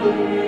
Lord.